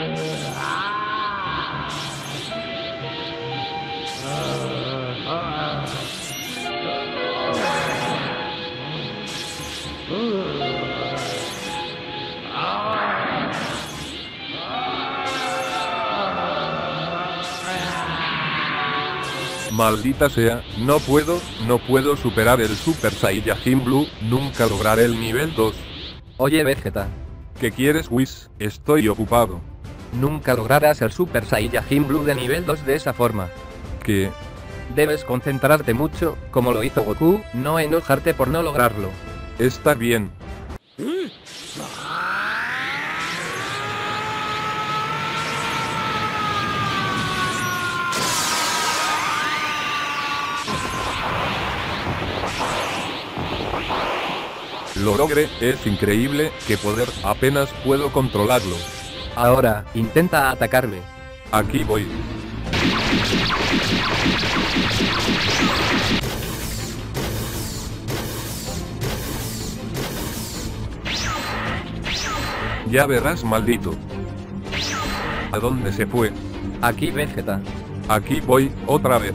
으아 Maldita sea, no puedo, no puedo superar el Super Saiyajin Blue, nunca lograré el nivel 2. Oye Vegeta, ¿Qué quieres Whis? Estoy ocupado. nunca lograrás el Super Saiyajin Blue de nivel 2 de esa forma. ¿Qué? Debes concentrarte mucho, como lo hizo Goku, no enojarte por no lograrlo. Está bien. Lo logré, es increíble, que poder, apenas puedo controlarlo. Ahora, intenta atacarme. Aquí voy. Ya verás, maldito. ¿A dónde se fue? Aquí Vegeta. Aquí voy, otra vez.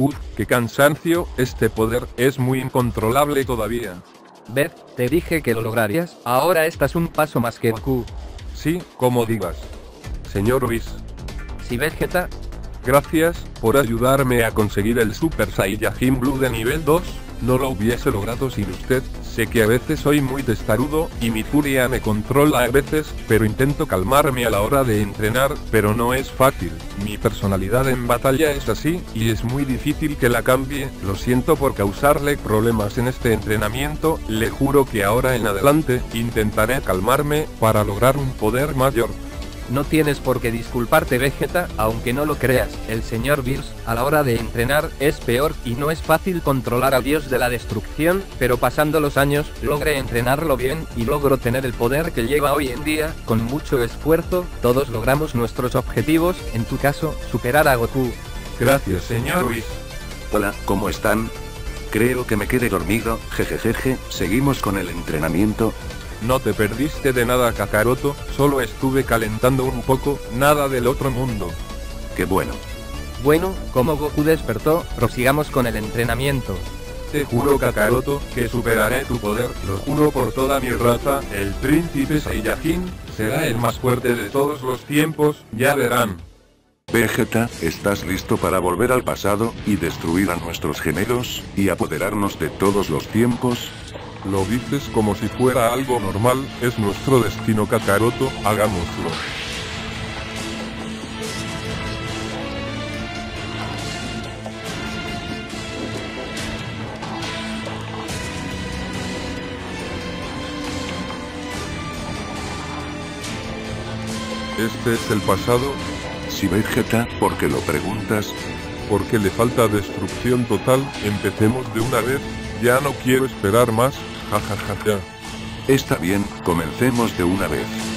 Uf, qué cansancio, este poder es muy incontrolable todavía. Beth, te dije que lo lograrías, ahora estás un paso más que Goku. Sí, como digas. Señor Whis, Si Vegeta, gracias por ayudarme a conseguir el Super Saiyajin Blue de nivel 2. No lo hubiese logrado sin usted. Sé que a veces soy muy testarudo y mi furia me controla a veces, pero intento calmarme a la hora de entrenar, pero no es fácil. Mi personalidad en batalla es así y es muy difícil que la cambie. Lo siento por causarle problemas en este entrenamiento. Le juro que ahora en adelante intentaré calmarme para lograr un poder mayor. No tienes por qué disculparte Vegeta, aunque no lo creas, el señor Bills, a la hora de entrenar, es peor, y no es fácil controlar al dios de la destrucción, pero pasando los años, logré entrenarlo bien, y logro tener el poder que lleva hoy en día, con mucho esfuerzo, todos logramos nuestros objetivos, en tu caso, superar a Goku. Gracias, señor Whis. Hola, ¿cómo están? Creo que me quedé dormido, jejejeje, seguimos con el entrenamiento. No te perdiste de nada Kakaroto, solo estuve calentando un poco, nada del otro mundo. Qué bueno. Bueno, como Goku despertó, prosigamos con el entrenamiento. Te juro Kakaroto, que superaré tu poder, lo juro por toda mi raza, el príncipe Saiyajin, será el más fuerte de todos los tiempos, ya verán. Vegeta, ¿estás listo para volver al pasado, y destruir a nuestros gemelos, y apoderarnos de todos los tiempos? Lo dices como si fuera algo normal, es nuestro destino Kakaroto, hagámoslo. Este es el pasado, Si Vegeta, ¿por qué lo preguntas? porque le falta destrucción total, empecemos de una vez, ya no quiero esperar más, jajajaja. Está bien, comencemos de una vez.